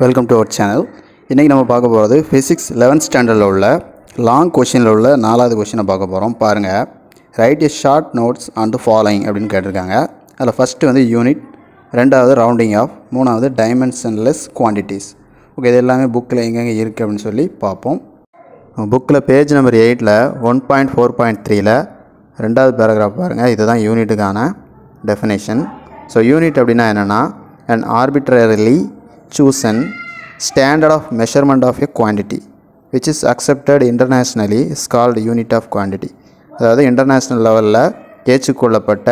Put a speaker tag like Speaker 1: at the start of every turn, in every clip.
Speaker 1: Welcome to our channel இன்றைக்கி நம்ம பார்க்க போகிறது ஃபிசிக்ஸ் லெவன்த் ஸ்டாண்டர்டில் உள்ள லாங் கொஷினில் உள்ள நாலாவது கொஷினை பார்க்க போகிறோம் பாருங்கள் write a short notes on the following அப்படின்னு கேட்டிருக்காங்க. அதில் ஃபஸ்ட்டு வந்து யூனிட் ரெண்டாவது ரவுண்டிங் ஆஃப் மூணாவது டைமென்ஷன்லெஸ் குவான்டிட்டிஸ் ஓகே இது எல்லாமே புக்கில் எங்கெங்கே இருக்குது அப்படின்னு சொல்லி பார்ப்போம். புக்கில் பேஜ் நம்பர் எயிட்டில் ஒன் பாயிண்ட் ஃபோர் பாயிண்ட் த்ரீல ரெண்டாவது பேராகிராஃப் பாருங்கள் இதுதான் யூனிட்டுக்கான டெஃபினேஷன் ஸோ யூனிட் அப்படின்னா என்னென்னா and arbitrarily chosen standard of measurement of a quantity which is accepted internationally is called unit of quantity. அதாவது இன்டர்நேஷ்னல் லெவலில் ஏற்றுக்கொள்ளப்பட்ட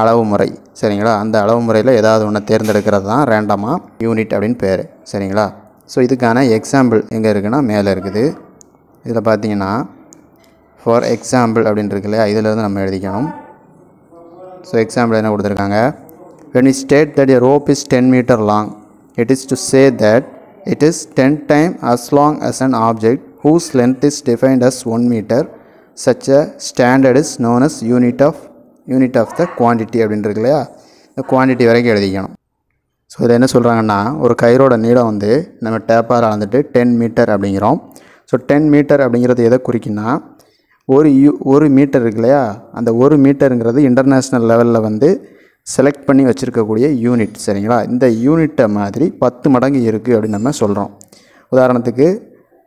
Speaker 1: அளவு முறை சரிங்களா? அந்த அளவு முறையில் ஏதாவது ஒன்று தேர்ந்தெடுக்கிறது தான் ரேண்டமாக யூனிட் அப்படின்னு பேர். சரிங்களா? ஸோ இதுக்கான எக்ஸாம்பிள் எங்கே இருக்குன்னா மேலே இருக்குது. இதில் பார்த்தீங்கன்னா ஃபார் எக்ஸாம்பிள் அப்படின்னு இருக்கு இல்லையா? இதிலேருந்து நம்ம எழுதிக்கணும். ஸோ எக்ஸாம்பிள் என்ன கொடுத்துருக்காங்க? When we state that a rope is 10 meter long it is to say that it is 10 times as long as an object whose length is defined as 1 meter such a standard is known as unit of unit of the quantity அப்படின்றது இல்லையா? இந்த quantity வரைக்கும் எழுதிக்கணும். So இதில் என்ன சொல்கிறாங்கன்னா ஒரு கயிறோட நீளம் வந்து நம்ம டேப்பார் அளந்துட்டு டென் மீட்டர் அப்படிங்கிறோம். ஸோ டென் மீட்டர் அப்படிங்கிறது எதை குறிக்குன்னா ஒரு யூ ஒரு மீட்டர் இருக்கு இல்லையா? அந்த ஒரு மீட்டருங்கிறது இன்டர்நேஷ்னல் லெவலில் வந்து செலக்ட் பண்ணி வச்சுருக்கக்கூடிய யூனிட் சரிங்களா? இந்த யூனிட்டை மாதிரி பத்து மடங்கு இருக்குது அப்படின்னு நம்ம சொல்கிறோம் உதாரணத்துக்கு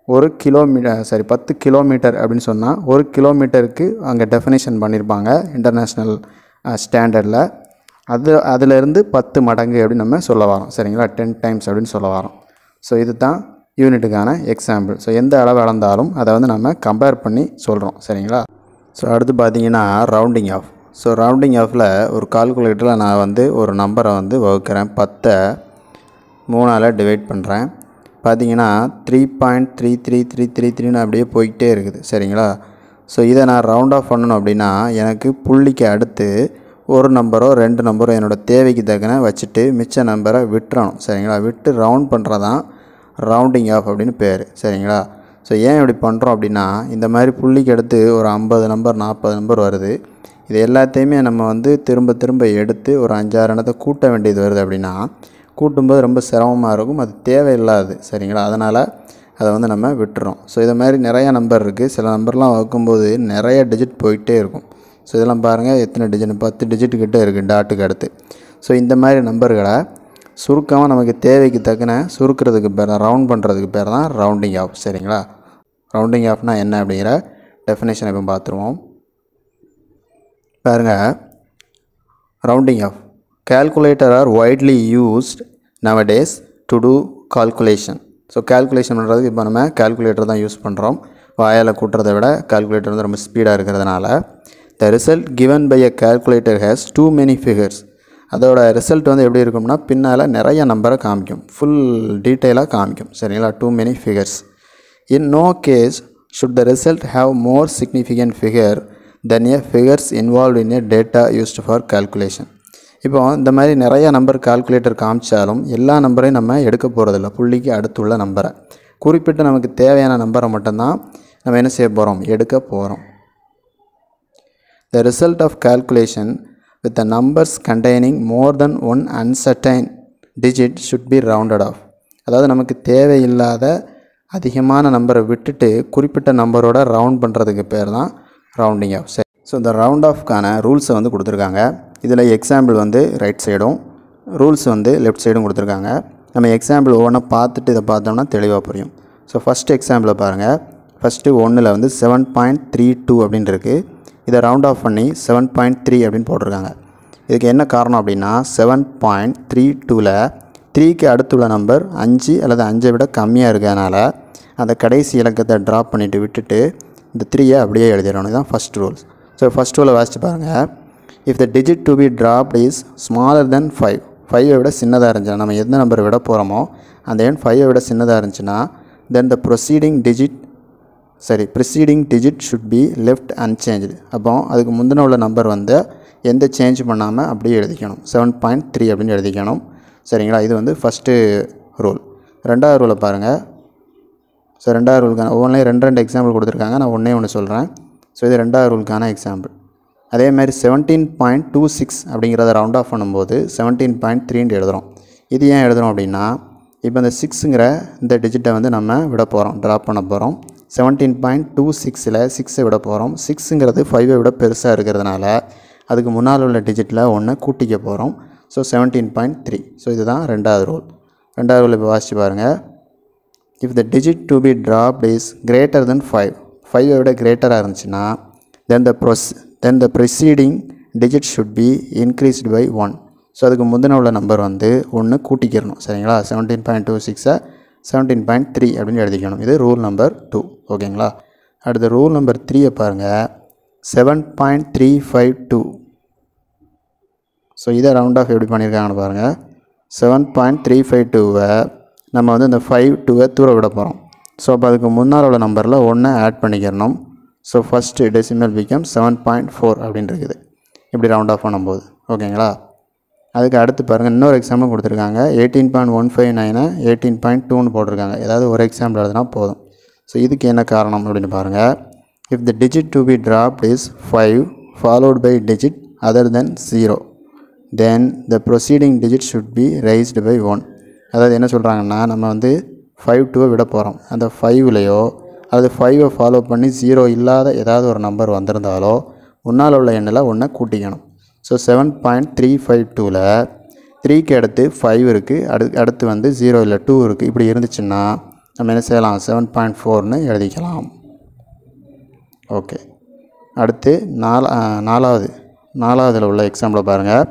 Speaker 1: ஒரு கிலோமீட்டர் சாரி பத்து கிலோமீட்டர் அப்படின்னு சொன்னால் ஒரு கிலோமீட்டருக்கு அங்கே டெஃபினேஷன் பண்ணியிருப்பாங்க இன்டர்நேஷ்னல் ஸ்டாண்டர்டில் அது அதிலிருந்து பத்து மடங்கு அப்படின்னு நம்ம சொல்ல வரோம் சரிங்களா? டென் டைம்ஸ் அப்படின்னு சொல்ல வரோம். ஸோ இது தான் யூனிட்டுக்கான எக்ஸாம்பிள் ஸோ எந்த அளவு அளந்தாலும் அதை வந்து நம்ம கம்பேர் பண்ணி சொல்கிறோம் சரிங்களா? ஸோ அடுத்து பார்த்தீங்கன்னா ரவுண்டிங் ஆஃப் ஸோ ரவுண்டிங் ஆஃபில் ஒரு கால்குலேட்டரில் நான் வந்து ஒரு நம்பரை வந்து வகுக்கிறேன். பத்தை மூணால் டிவைட் பண்ணுறேன் பார்த்தீங்கன்னா three point three three three three த்ரீன்னு அப்படியே போய்கிட்டே இருக்குது. சரிங்களா? ஸோ இதை நான் ரவுண்ட் ஆஃப் பண்ணணும் அப்படின்னா எனக்கு புள்ளிக்கு அடுத்து ஒரு நம்பரோ ரெண்டு நம்பரோ என்னோடய தேவைக்கு தக்கன வச்சுட்டு மிச்ச நம்பரை விட்டுறணும். சரிங்களா? விட்டு ரவுண்ட் பண்ணுறதான் ரவுண்டிங் ஆஃப் அப்படின்னு பேர். சரிங்களா? ஸோ ஏன் இப்படி பண்ணுறோம் அப்படின்னா இந்த மாதிரி புள்ளிக்கு அடுத்து ஒரு ஐம்பது நம்பர் நாற்பது நம்பர் வருது. இது எல்லாத்தையுமே நம்ம வந்து திரும்ப திரும்ப எடுத்து ஒரு அஞ்சாறு இடத்த கூட்ட வேண்டியது வருது அப்படின்னா கூட்டும்போது ரொம்ப சிரமமாக இருக்கும் அது தேவையில்லாது சரிங்களா? அதனால் அதை வந்து நம்ம விட்டுறோம். ஸோ இதை மாதிரி நிறையா நம்பர் இருக்குது சில நம்பர்லாம் வகுக்கும்போது நிறைய டிஜிட் போயிட்டே இருக்கும். ஸோ இதெல்லாம் பாருங்கள் எத்தனை டிஜிட் பத்து டிஜிட் கிட்டே இருக்குது டாட்டுக்கு அடுத்து. ஸோ இந்த மாதிரி நம்பர்களை சுருக்கமாக நமக்கு தேவைக்கு தக்கன சுருக்கிறதுக்கு பேர் தான் ரவுண்ட் பண்ணுறதுக்கு பேர் தான் ரவுண்டிங் ஆஃப் சரிங்களா? ரவுண்டிங் ஆஃப்னால் என்ன அப்படிங்கிற டெஃபினேஷன் இப்போ பார்த்துருவோம். பாருங்கள் rounding off calculator are widely used nowadays to do calculation so calculation பண்ணுறதுக்கு இப்போ நம்ம கேல்குலேட்டர் தான் யூஸ் பண்ணுறோம் வாயால் கூட்டுறதை விட கால்குலேட்டர் வந்து ரொம்ப ஸ்பீடாக இருக்கிறதுனால. The result given by a calculator has too many figures அதோட ரிசல்ட் வந்து எப்படி இருக்கும்னா பின்னால் நிறைய நம்பரை காமிக்கும். ஃபுல் டீட்டெயிலாக காமிக்கும். சரிங்களா? Too many figures in no case should the result have more significant figure than a figures involve in a data used for calculation இப்போ இந்த மாதிரி நிறைய நம்பர் கால்குலேட்டர் காமிச்சாலும் எல்லா நம்பரையும் நம்ம எடுக்க போகிறதில்ல புள்ளிக்கு அடுத்துள்ள நம்பரை குறிப்பிட்ட நமக்கு தேவையான நம்பரை மட்டும்தான் நம்ம என்ன செய்ய போகிறோம் எடுக்க போகிறோம் the result of calculation with the numbers containing more than one uncertain digit should be rounded off அதாவது நமக்கு தேவையில்லாத அதிகமான நம்பரை விட்டுட்டு குறிப்பிட்ட நம்பரோட ரவுண்ட் பண்ணுறதுக்கு பேர் தான் ரவுண்டிங் ஆஃப் சரி. ஸோ இந்த ரவுண்ட் ஆஃப்க்கான ரூல்ஸை வந்து கொடுத்துருக்காங்க. இதில் எக்ஸாம்பிள் வந்து ரைட் சைடும் ரூல்ஸ் வந்து லெஃப்ட் சைடும் கொடுத்துருக்காங்க. நம்ம எக்ஸாம்பிள் ஒவ்வொன்றா பார்த்துட்டு இதை பார்த்தோம்னா தெளிவாக புரியும். ஸோ ஃபஸ்ட் எக்ஸாம்பிளை பாருங்கள் ஃபஸ்ட்டு ஒன்றில் வந்து செவன் பாயிண்ட் த்ரீ டூ அப்படின்னு இருக்குது இதை ரவுண்ட் ஆஃப் பண்ணி செவன் பாயிண்ட் த்ரீ அப்படின்னு போட்டிருக்காங்க. இதுக்கு என்ன காரணம் அப்படின்னா செவன் பாயிண்ட் த்ரீ டூவில் த்ரீக்கு அடுத்துள்ள நம்பர் அஞ்சு அல்லது அஞ்சை விட கம்மியாக இருக்கிறதுனால அந்த கடைசி இலக்கத்தை ட்ராப் பண்ணிவிட்டு விட்டுட்டு இந்த த்ரீயை அப்படியே எழுதிடணும் இதுதான் ஃபஸ்ட் ரூல்ஸ் ஸோ ஃபஸ்ட் ரூலை வாசித்து பாருங்கள் if the digit to be dropped is smaller than five ஃபைவை விட சின்னதாக இருந்துச்சுன்னா நம்ம எந்த நம்பரை விட போகிறோமோ அந்த எண் ஃபைவை விட சின்னதாக இருந்துச்சுன்னா தென் த ப்ரொசீடிங் டிஜிட் சரி preceding digit should be left unchanged அப்போ அதுக்கு முந்தின உள்ள நம்பர் வந்து எந்த சேஞ்ச் பண்ணாமல் அப்படியே எழுதிக்கணும். செவன் பாயிண்ட் த்ரீ அப்படின்னு எழுதிக்கணும். சரிங்களா? இது வந்து ஃபஸ்ட்டு ரூல் ரெண்டாவது ரூலை பாருங்கள் ஸோ ரெண்டாவது ரூலுக்கான ஒவ்வொன்றிலையும் ரெண்டு ரெண்டு எக்ஸாம்பிள் கொடுத்துருக்காங்க. நான் ஒன்றே ஒன்று சொல்கிறேன் ஸோ இது ரெண்டாவது ரூலுக்கான எக்ஸாம்பிள் அதே மாதிரி செவன்டீன் பாயிண்ட் டூ சிக்ஸ் அப்படிங்கிறத ரவுண்ட் ஆஃப் பண்ணும்போது செவன்டீன் பாயிண்ட் த்ரீன்னு எழுதுகிறோம் இது ஏன் எழுதுகிறோம் அப்படின்னா இப்போ இந்த சிக்ஸுங்கிற இந்த டிஜிட்டை வந்து நம்ம விட போகிறோம் ட்ராப் பண்ண போகிறோம் செவன்டீன் பாயிண்ட் டூ சிக்ஸில் சிக்ஸை விட போகிறோம் சிக்ஸுங்கிறது ஃபைவை விட பெருசாக இருக்கிறதுனால அதுக்கு முன்னால் உள்ள டிஜிட்டில் ஒன்று கூட்டிக்க போகிறோம் so seventeen point three so இதுதான் ரெண்டாவது ரூல் ரெண்டாவது ரூல் இப்போ வாசித்து பாருங்கள் if the digit to be dropped is greater than five ஃபைவை விட கிரேட்டராக இருந்துச்சுன்னா then the pros then the preceding digit should be increased by one so அதுக்கு முந்தின உள்ள நம்பர் வந்து ஒன்று கூட்டிக்கிறணும். சரிங்களா? செவன்டீன் பாயிண்ட் டூ சிக்ஸை செவன்டீன் பாயிண்ட் த்ரீ அப்படின்னு எழுதிக்கணும். இது ரூல் நம்பர் டூ ஓகேங்களா? அடுத்த ரூல் நம்பர் த்ரீயை பாருங்கள் seven point three five two so இதை ரவுண்ட் ஆஃப் எப்படி பண்ணியிருக்காங்கன்னு பாருங்கள் செவன் பாயிண்ட் த்ரீ ஃபைவ் டூவை நம்ம வந்து இந்த ஃபைவ் டூவை தூர விட போகிறோம் ஸோ அப்போ அதுக்கு முன்னால் உள்ள நம்பரில் ஒன்றை add பண்ணிக்கிறணும். So first decimal become seven point four அப்படின்னு இருக்குது இப்படி ரவுண்ட் ஆஃப் பண்ணும்போது. ஓகேங்களா அதுக்கு அடுத்து பாருங்கள் இன்னொரு எக்ஸாம்பிள் கொடுத்துருக்காங்க. எயிட்டீன் பாயிண்ட் ஒன் ஃபைவ் நைனை எயிட்டீன் பாயிண்ட் டூன்னு போட்டிருக்காங்க. ஏதாவது ஒரு எக்ஸாம்பிள் எழுதுனா போதும். ஸோ இதுக்கு என்ன காரணம் அப்படின்னு பாருங்கள் if the digit to be dropped is five followed by digit other than zero then the proceeding digit should be raised by one அதாவது என்ன சொல்கிறாங்கன்னா நம்ம வந்து ஃபைவ் டூவை விட போகிறோம் அந்த ஃபைவ்லேயோ அல்லது ஃபைவை ஃபாலோ பண்ணி ஜீரோ இல்லாத ஏதாவது ஒரு நம்பர் வந்திருந்தாலோ உன்னால் உள்ள எண்ணில் ஒன்றை கூட்டிக்கணும். So seven point three five டூவில் த்ரீக்கு அடுத்து ஃபைவ் இருக்குது அடு அடுத்து வந்து ஜீரோ இல்லை டூ இருக்குது இப்படி இருந்துச்சுன்னா நம்ம என்ன செய்யலாம்? செவன் பாயிண்ட் ஃபோர்னு எழுதிக்கலாம். ஓகே அடுத்து நாலா நாலாவது நாலாவதில் உள்ள எக்ஸாம்பிளை பாருங்கள்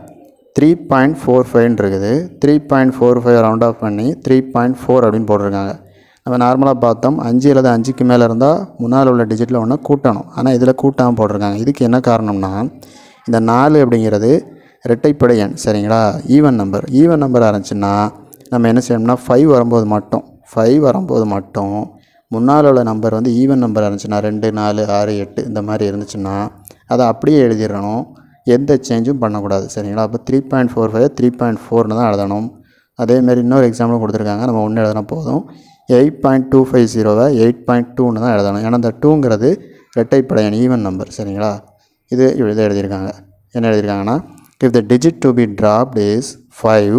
Speaker 1: த்ரீ பாயிண்ட் ஃபோர் ஃபைவ்ன்றது இருக்குது three point four five round off பண்ணி த்ரீ பாயிண்ட் ஃபோர் அப்படின்னு போட்டிருக்காங்க. நம்ம நார்மலாக பார்த்தோம். அஞ்சு அல்லது அஞ்சுக்கு மேலே இருந்தால் முன்னால் உள்ள டிஜிட்டில் ஒன்று கூட்டணும். ஆனால் இதில் கூட்டாமல் போட்டிருக்காங்க. இதுக்கு என்ன காரணம்னா இந்த நாலு அப்படிங்கிறது இரட்டைப்படை எண் சரிங்களா? ஈவன் நம்பர் ஈவன் நம்பராக இருந்துச்சுன்னா நம்ம என்ன செய்யணும்னா ஃபைவ் வரும்போது மட்டும் ஃபைவ் வரும்போது மட்டும் முன்னால் உள்ள நம்பர் வந்து ஈவன் நம்பர் இருந்துச்சுன்னா ரெண்டு நாலு ஆறு எட்டு இந்த மாதிரி இருந்துச்சுன்னா அதை அப்படியே எழுதிடணும். எந்த சேஞ்சும் பண்ணக்கூடாது. சரிங்களா? அப்போ three point four five three point ஃபோர்னு தான் எழுதணும். அதேமாரி இன்னொரு எக்ஸாம்பிள் கொடுத்துருக்காங்க. நம்ம ஒன்று எழுதினா போதும். எயிட் பாயிண்ட் டூ ஃபைவ் ஜீரோவை எயிட் பாயிண்ட் டூன்னு தான் எழுதணும். ஏன்னா அந்த டூங்கிறது இரட்டைப்படையன் ஈவன் நம்பர் சரிங்களா? இது இதை எழுதியிருக்காங்க. என்ன எழுதியிருக்காங்கன்னா if the digit to be dropped is five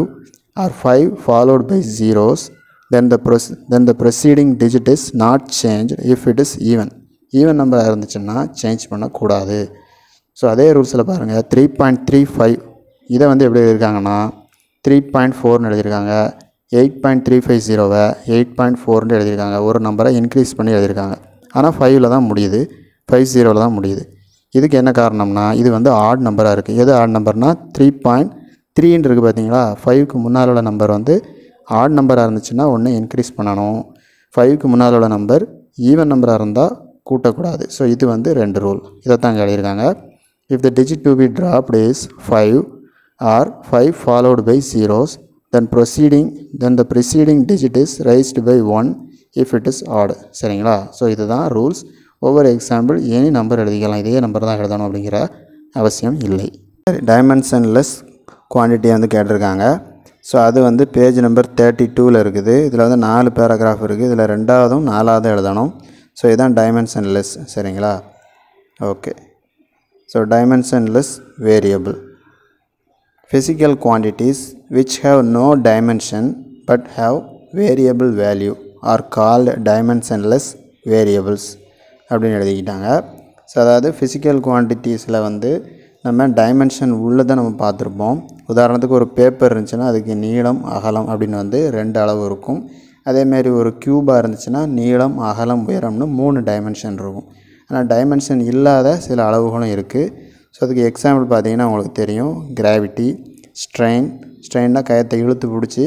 Speaker 1: or five followed by zeros then the pros then the proceeding digit is not change if it is even even நம்பராக இருந்துச்சுன்னா சேஞ்ச் பண்ணக்கூடாது. So அதே ரூல்ஸில் பாருங்கள் த்ரீ பாயிண்ட் த்ரீ ஃபைவ் இதை வந்து எப்படி எழுதியிருக்காங்கன்னா three point ஃபோர்னு எழுதியிருக்காங்க. எயிட் பாயிண்ட் த்ரீ ஃபைவ் ஜீரோவை எயிட் பாயிண்ட் ஃபோர்னு எழுதியிருக்காங்க. ஒரு நம்பரை இன்க்ரீஸ் பண்ணி எழுதியிருக்காங்க. ஆனால் ஃபைவ்ல தான் முடியுது. ஃபைவ் ஜீரோவில் தான் முடியுது. இதுக்கு என்ன காரணம்னா இது வந்து ஆட் நம்பராக இருக்குது எது ஆட் நம்பர்னால் த்ரீ பாயிண்ட் த்ரீன்னு இருக்குது பார்த்தீங்களா ஃபைவ்க்கு முன்னால் உள்ள நம்பர் வந்து ஆட் நம்பராக இருந்துச்சுன்னா ஒன்று இன்க்ரீஸ் பண்ணணும். ஃபைவ்க்கு முன்னால் உள்ள நம்பர் ஈவன் நம்பராக இருந்தால் கூட்டக்கூடாது. ஸோ இது வந்து ரெண்டு ரூல் இதை தான் எழுதியிருக்காங்க. If the digit to be dropped is five or five followed by zeros then proceeding then the preceding digit is raised by one if it is odd சரிங்களா? So இதுதான் ரூல்ஸ் ஒவ்வொரு example any number எழுதிக்கலாம். இதே number தான் எழுதணும் அப்படிங்கிற அவசியம் இல்லை. டைமென்ஷன்லெஸ் குவான்டிட்டி வந்து கேட்டிருக்காங்க. ஸோ அது வந்து பேஜ் நம்பர் தேர்ட்டி டூவில் இருக்குது. இதில் வந்து நாலு பேராகிராஃப் இருக்குது இதில் ரெண்டாவதும் நாலாவதும் எழுதணும். ஸோ இதுதான் டைமென்ஷன்லெஸ் சரிங்களா? Okay so dimensionless variable physical quantities which have no dimension but have variable value are called dimensionless variables. அப்படின்னு எழுதிக்கிட்டாங்க. ஸோ அதாவது ஃபிசிக்கல் குவான்டிட்டிஸில் வந்து நம்ம டைமென்ஷன் உள்ளதை நம்ம பார்த்துருப்போம். உதாரணத்துக்கு ஒரு பேப்பர் இருந்துச்சுன்னா அதுக்கு நீளம் அகலம் அப்படின்னு வந்து ரெண்டு அளவு இருக்கும். அதேமாரி ஒரு க்யூபாக இருந்துச்சுன்னா நீளம் அகலம் உயரம்னு மூணு டைமென்ஷன் இருக்கும். ஆனால் டைமென்ஷன் இல்லாத சில அளவுகளும் இருக்குது ஸோ அதுக்கு எக்ஸாம்பிள் பார்த்தீங்கன்னா உங்களுக்கு தெரியும். கிராவிட்டி ஸ்ட்ரெயின் ஸ்ட்ரெயின்னா கயத்தை இழுத்து பிடிச்சி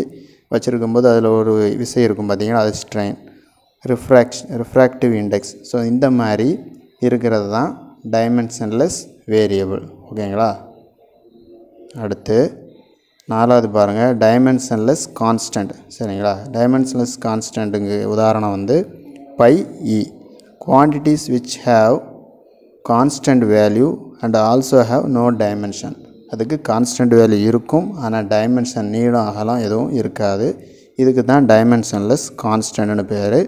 Speaker 1: வச்சுருக்கும்போது அதில் ஒரு விசை இருக்கும் பார்த்தீங்கன்னா அது strain refrac refractive index so இந்த மாதிரி இருக்கிறது தான் டைமென்ஷன்லெஸ் வேரியபிள் ஓகேங்களா? அடுத்து நாலாவது பாருங்கள் டைமென்ஷன்லெஸ் கான்ஸ்டன்ட் சரிங்களா? டைமென்ஷன்லெஸ் கான்ஸ்டன்ட்டுங்க உதாரணம் வந்து pi e e. Quantities which have constant value and also have no dimension அதுக்கு கான்ஸ்டன்ட் வேல்யூ இருக்கும் ஆனால் டைமென்ஷன் நீடும் அகலம் எதுவும் இருக்காது. இதுக்கு தான் டைமென்ஷன்லெஸ் கான்ஸ்டன்ட்னு பேர்.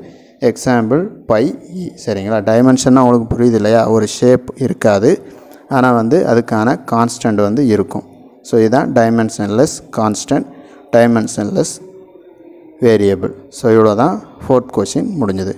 Speaker 1: எக்ஸாம்பிள் பை இ சரிங்களா டைமென்ஷன்னா உங்களுக்கு புரியுது இல்லையா? ஒரு ஷேப் இருக்காது. ஆனால் வந்து அதுக்கான கான்ஸ்டன்ட் வந்து இருக்கும். ஸோ இதுதான் dimensionless constant dimensionless variable so இவ்வளோ தான் ஃபோர்த் கொஷின் முடிஞ்சது.